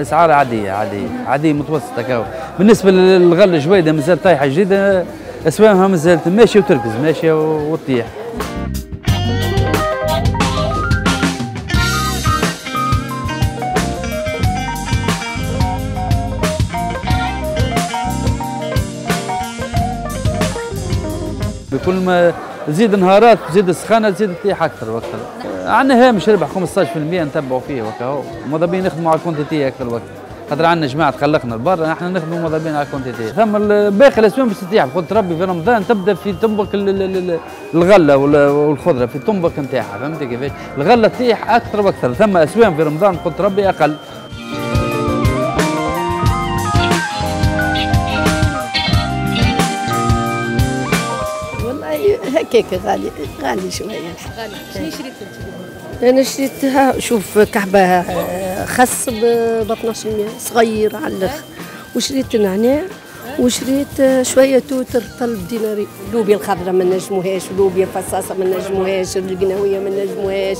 اسعار عادية عادية عادية متوسطة كاو. بالنسبة للغله جويده مازال طايحة جديدة اسوامها مازالت ماشية وتركز ماشية وتطيح. كل ما تزيد نهارات تزيد السخانة تزيد تطيح أكثر وأكثر. عندنا هامش ربح 15% نتبعوا فيه وكا ماذا نخدموا على الكونتيتي أكثر وقت. خاطر عندنا جماعة تخلقنا لبرا إحنا نخدموا ماذا على الكونتيتي ثم باقي الاسهم باش تطيح. قلت ربي في رمضان تبدأ في تنبك الغلة والخضرة في التنبك نتاعها. فهمت كيفاش؟ الغلة تطيح أكثر وأكثر. ثم اسوام في رمضان قلت ربي أقل. هكاك غالي غالي شوية. غالي شنو شريت أنت؟ أنا شريتها شوف كعبة خس ب 12 صغير على الآخر وشريت نعناع وشريت شوية توتر طلب ديناري. لوبيا الخضراء ما نجموهاش لوبيا فصاصه ما نجموهاش القناويه ما نجموهاش.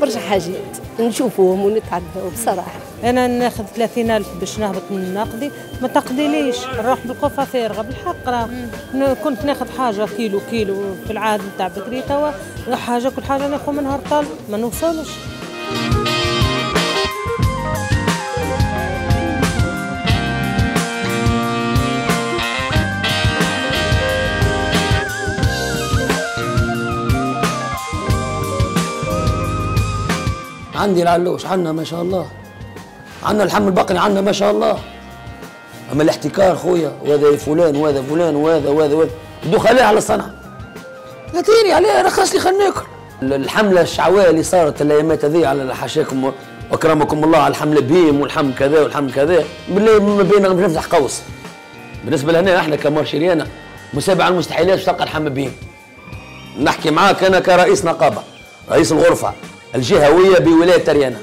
برشا حاجات نشوفوهم ونتعدوا بصراحة. أنا ناخذ 30000 باش نهبط من نقدي ما تقديليش. نروح بالقفه فارغه بالحق راه. كنت ناخذ حاجة كيلو كيلو في العاد نتاع بكري توا حاجة كل حاجة ناخذ منها رطل ما نوصلش. عندي العلوش عندنا ما شاء الله. عندنا اللحم البقري عندنا ما شاء الله. أما الاحتكار خويا وهذا فلان وهذا فلان وهذا وهذا وهذا. عليه على الصنعة. اعطيني عليه رخص لي خلينا ناكل. الحملة الشعوية اللي صارت الأيامات هذه على حاشاكم وأكرمكم الله على الحملة بيم والحم كذا والحم كذا. بالله ما بينا مش نفتح قوس. بالنسبة لنا إحنا كمارشريانا مسابعه المستحيلات تلقى الحم بيم. نحكي معاك أنا كرئيس نقابة رئيس الغرفة. الجهوية بولاية تريانة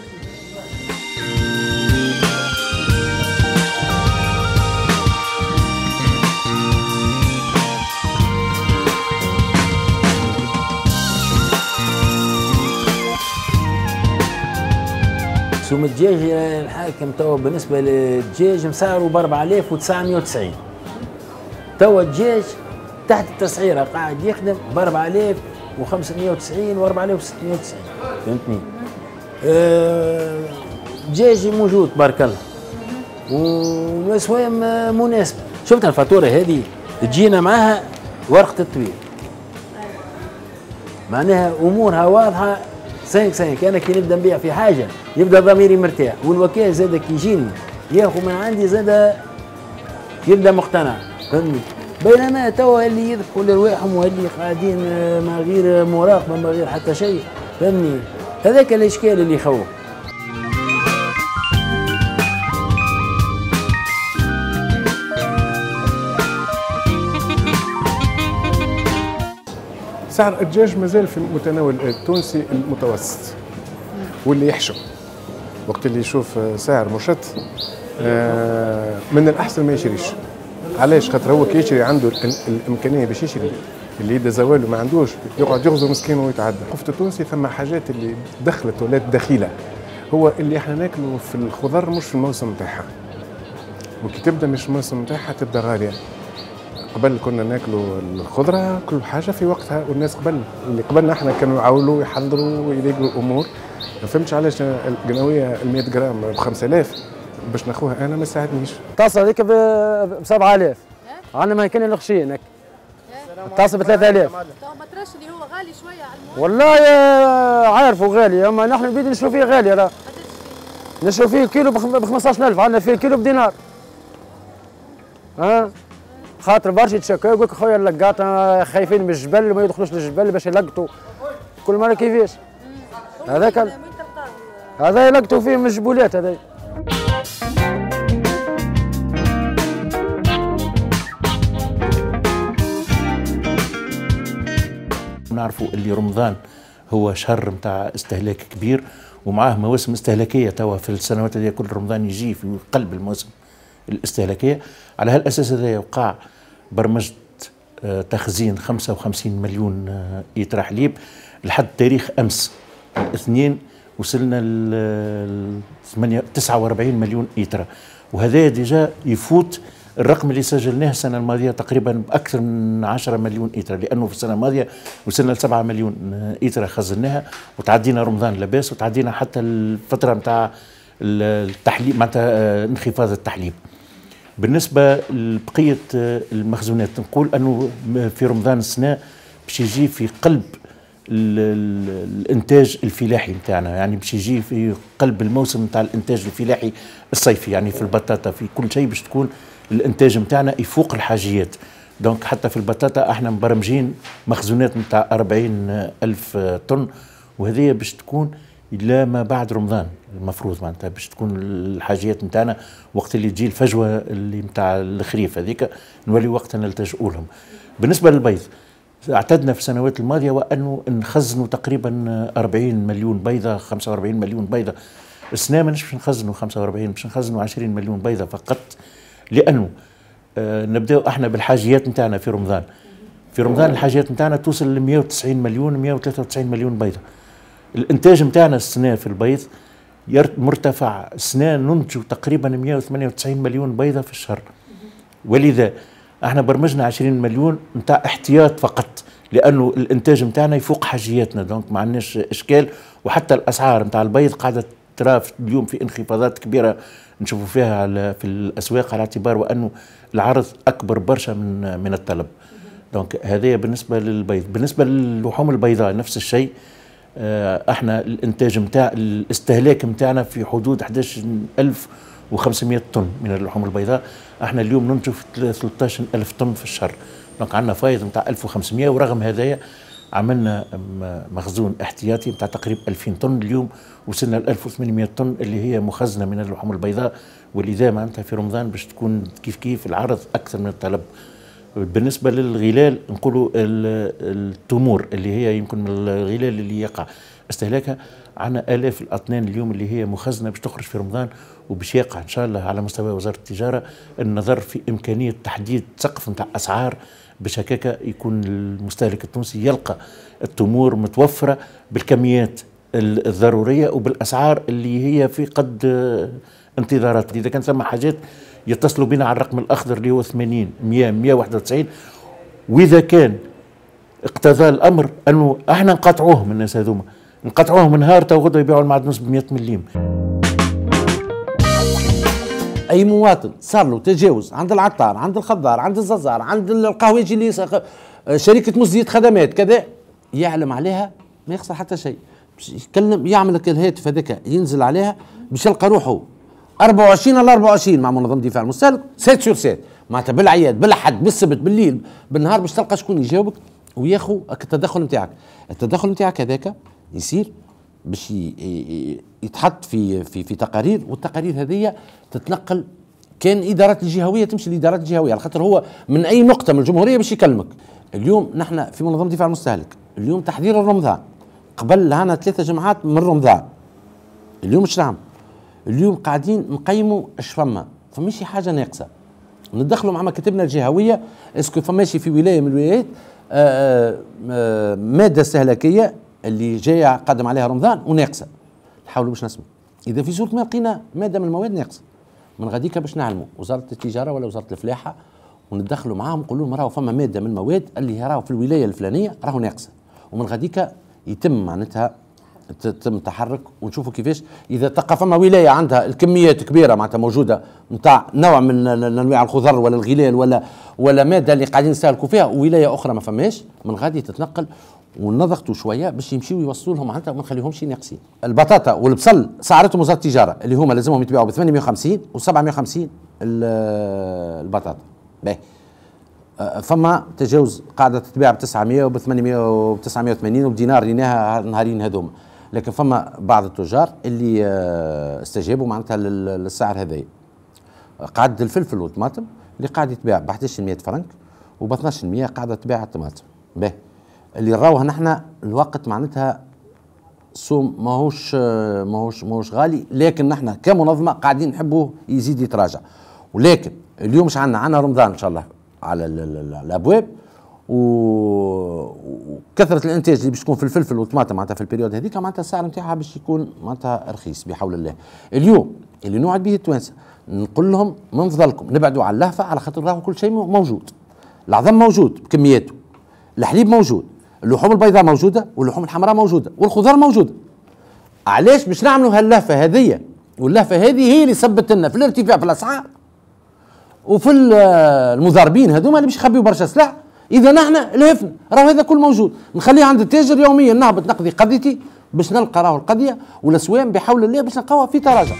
سوم الدجاج الحاكم توا بالنسبة للدجاج مسعره ب 4990 توا الدجاج تحت التسعيرة قاعد يخدم ب 4000 و590 و490 فهمتني. دجاجي آه موجود. تبارك الله. والاسوايع مناسبة. شفت الفاتورة هذه؟ تجينا معاها ورقة التوير معناها أمورها واضحة. سانك سانك أنا كي نبدأ نبيع في حاجة يبدأ ضميري مرتاح. والوكيل زاد كي يجيني. ياخذ من عندي زاد يبدأ مقتنع. فهمتني؟ بينما توا اللي يذبحوا لرواحهم واللي قاعدين ما غير مراقبه ما غير حتى شيء فهمني؟ هذاك الإشكال اللي يخوف. سعر الدجاج مازال في المتناول التونسي المتوسط واللي يحشم وقت اللي يشوف سعر مشت آه، من الأحسن ما يشريش. علاش؟ خاطر هو كي يشري عنده الإمكانية باش يشري. اللي يبدا زوال ما عندوش. يقعد يغزو مسكين ويتعدى. في التونسي ثم حاجات اللي دخلت ولات دخيله هو اللي إحنا ناكله في الخضر مش في الموسم نتاعها. وكي تبدا مش الموسم نتاعها تبدا غالية. قبل كنا ناكلوا الخضرة كل حاجة في وقتها والناس قبل اللي قبلنا إحنا كانوا يعاولوا ويحضروا ويلاقوا الأمور. ما فهمتش علاش القنويه ال 100 جرام ب 5000 باش ناخوها أنا ما ساعدنيش الطاسه هذيك ب 7000 عندنا ما كان الخشين الطاسه ب 3000 ما تراش اللي هو غالي شوية على والله عارفه غالي أما نحن بيدي نشرو فيه غالي راه. نشرو فيه كيلو ب 15000 عندنا فيه كيلو بدينار. ها؟ خاطر برشا يتشكى يقول لك خويا اللقاط خايفين من الجبل ما يدخلوش للجبل باش يلقطوا. كل مرة كيفاش؟ هذاك هذا يلقطوا فيه من الجبولات هذا نعرفوا اللي رمضان هو شهر نتاع استهلاك كبير ومعاه مواسم استهلاكية توا في السنوات هذه كل رمضان يجي في قلب الموسم الاستهلاكية. على هالأساس هذا وقع برمجة آه، تخزين 55 مليون آه، لتر حليب لحد تاريخ أمس الاثنين وصلنا ل 49 مليون لترا وهذا déjà يفوت الرقم اللي سجلناه السنة الماضية تقريبا بأكثر من 10 مليون لترا لأنه في السنة الماضية وصلنا ل 7 مليون ايترا خزناها وتعدينا رمضان لاباس وتعدينا حتى الفترة نتاع التحليب معناتها انخفاض التحليب. بالنسبة لبقية المخزونات نقول أنه في رمضان السنة باش يجي في قلب الإنتاج الفلاحي نتاعنا. يعني باش يجي في قلب الموسم نتاع الإنتاج الفلاحي الصيفي يعني في البطاطا في كل شيء باش تكون الإنتاج نتاعنا يفوق الحاجيات. دونك حتى في البطاطا إحنا مبرمجين مخزونات نتاع 40 ألف طن وهذه باش تكون إلى ما بعد رمضان المفروض معناتها باش تكون الحاجيات نتاعنا وقت اللي تجي الفجوة اللي نتاع الخريف هذيك نولي وقت نلتجئوا لهم. بالنسبة للبيض اعتدنا في السنوات الماضية وانه نخزنوا تقريبا 40 مليون بيضة 45 مليون بيضة. السنة ماناش باش نخزنوا 45 باش نخزنوا 20 مليون بيضة فقط لأنه آه نبداو إحنا بالحاجيات نتاعنا في رمضان. في رمضان الحاجيات نتاعنا توصل ل 190 مليون 193 مليون بيضة. الإنتاج نتاعنا السنة في البيض مرتفع. السنة ننتج تقريبا 198 مليون بيضة في الشهر. ولذا إحنا برمجنا 20 مليون نتاع احتياط فقط. لأنه الإنتاج نتاعنا يفوق حاجياتنا. دونك ما عندناش إشكال. وحتى الأسعار نتاع البيض قاعدة ترى اليوم في انخفاضات كبيرة نشوفوا فيها على في الأسواق على اعتبار وأنه العرض أكبر برشا من من الطلب. donc هذه بالنسبة للبيض. بالنسبة للحوم البيضاء نفس الشيء. آه، إحنا الإنتاج نتاع الاستهلاك نتاعنا في حدود 11500 طن من اللحوم البيضاء. إحنا اليوم ننتج 13000 طن في الشهر. donc عندنا فايض نتاع 1500 ورغم هذايا عملنا مخزون احتياطي نتاع تقريبا 2000 طن اليوم وصلنا ل 1800 طن اللي هي مخزنة من اللحوم البيضاء ولذا معناتها في رمضان باش تكون كيف كيف العرض أكثر من الطلب. بالنسبة للغلال نقولوا التمور اللي هي يمكن من الغلال اللي يقع. استهلاكها عندنا آلاف الأطنان اليوم اللي هي مخزنة باش تخرج في رمضان وباش يقع إن شاء الله على مستوى وزارة التجارة النظر في إمكانية تحديد سقف نتاع أسعار باش يكون المستهلك التونسي يلقى التمور متوفرة بالكميات الضرورية وبالأسعار اللي هي في قد انتظارات. إذا كان ثم حاجات يتصلوا بنا على الرقم الأخضر اللي هو 80 100 191 وإذا كان اقتضى الأمر أنه إحنا نقطعوهم الناس هذوما. نقطعوهم نهار تو غدوة يبيعوا المعدنوس ب 100 مليم. أي مواطن صار له تجاوز عند العطار عند الخضار عند الززار عند القهوجي اللي شركة مزيد خدمات كذا يعلم عليها ما يخسر حتى شيء. يتكلم يعمل الهاتف هذاك ينزل عليها باش يلقى روحه. 24 على 24 مع منظمه الدفاع المستهلك 7 سور 7 معناتها بالعياد بالأحد بالسبت بالليل بالنهار باش تلقى شكون يجاوبك وياخذ التدخل نتاعك. التدخل نتاعك هذاك يصير باش يتحط في في في تقارير والتقارير هذه تتنقل. كان إدارات الجهوية تمشي للادارات الجهوية على خاطر هو من أي نقطه من الجمهورية باش يكلمك. اليوم نحن في منظمة الدفاع المستهلك اليوم تحضير الرمضان قبل لهنا ثلاثة جمعات من رمضان اليوم إيش نعم اليوم قاعدين نقيموا إيش فما فماشي حاجة ناقصة. ندخلوا مع مكاتبنا الجهوية إسكو فماشي في ولاية من الولايات آه، آه، آه، مادة استهلاكية اللي جاية قدم عليها رمضان وناقصه نحاولوا باش نسمع إذا في صورة ما لقينا ماده من المواد ناقصه من غاديكا باش نعلموا. وزارة التجارة ولا وزارة الفلاحة وندخلوا معاهم نقولوا لهم راهو فما ماده من المواد اللي راهو في الولاية الفلانية راهو ناقصه ومن غاديكا يتم معناتها تم تحرك ونشوفوا كيفاش. إذا تلقى فما ولاية عندها الكميات كبيرة معناتها موجودة نتاع نوع من انواع الخضر ولا الغلال ولا ولا مادة اللي قاعدين نستهلكوا فيها وولاية أخرى ما فماش من غادي تتنقل ونضغطوا شوية باش يمشيوا يوصلوا لهم معناتها وما نخليهمش ناقصين البطاطا والبصل سعرتهم وزاره التجاره اللي هما لازمهم يتباعوا ب 850 و 750 البطاطا. باهي. آه، فما تجاوز قاعدة تتباع ب 900 وب 800 وب 980 وبدينار ليناها نهارين هذوما. لكن فما بعض التجار اللي آه، استجابوا معناتها للسعر هذايا. قاعدة الفلفل والطماطم اللي قاعد يتباع ب 1100 فرنك وب 12% قاعدة تباع الطماطم. باهي. اللي راوها نحن الوقت معناتها سوم ماهوش ماهوش ماهوش غالي لكن نحن كمنظمة قاعدين نحبوه يزيد يتراجع. ولكن اليوم مش عندنا عندنا رمضان إن شاء الله على الأبواب وكثره الإنتاج اللي باش تكون في الفلفل والطماطم معناتها في ال période هذيك معناتها السعر نتاعها باش يكون معناتها رخيص بحول الله. اليوم اللي نوعد به التوانسة نقول لهم من فضلكم نبعدوا على اللهفة على خاطر راهو كل شيء موجود. العظم موجود بكمياته. الحليب موجود. اللحوم البيضاء موجودة واللحوم الحمراء موجودة والخضار موجوده علاش باش نعملوا هاللهفه هذه واللهفه هذه هي اللي سبت لنا في الارتفاع في الأسعار وفي المضاربين هذوما اللي باش يخبيوا برشا سلع. إذا نحن لهفنا راهو هذا كل موجود. نخليه عند التاجر يوميا نهبط نقضي قضيتي باش نلقى راهو القضية والاسوام بحول الله باش نلقاوها في تراجع